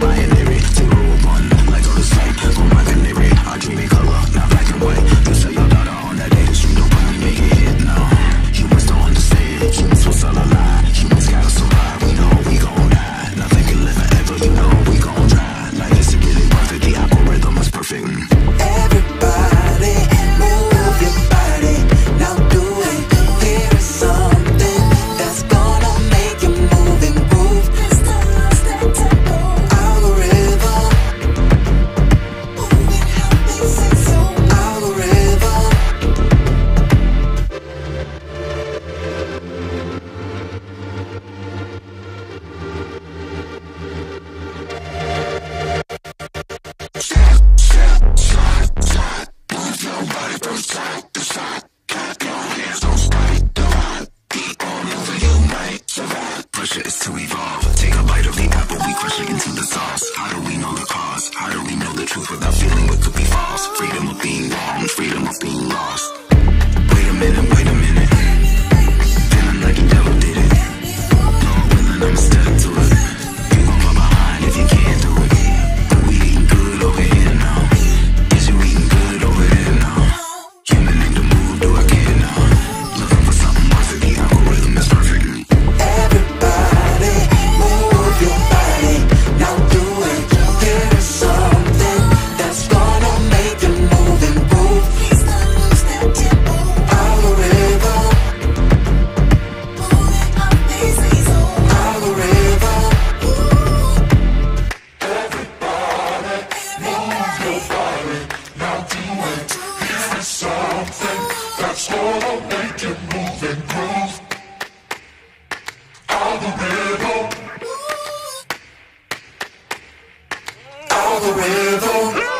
my side to. Got your. The vibe be on. You might survive. Pressure is to evolve. Take a bite of the apple. We crush it into the sauce. How do we know the cause? How do we know the truth without feeling what could be false? Freedom of being wrong. Freedom of being lost. Wait a minute. Wait a minute. Feeling like did it. I'm still. that's to make you move and groove. All the rhythm. Algorhythm.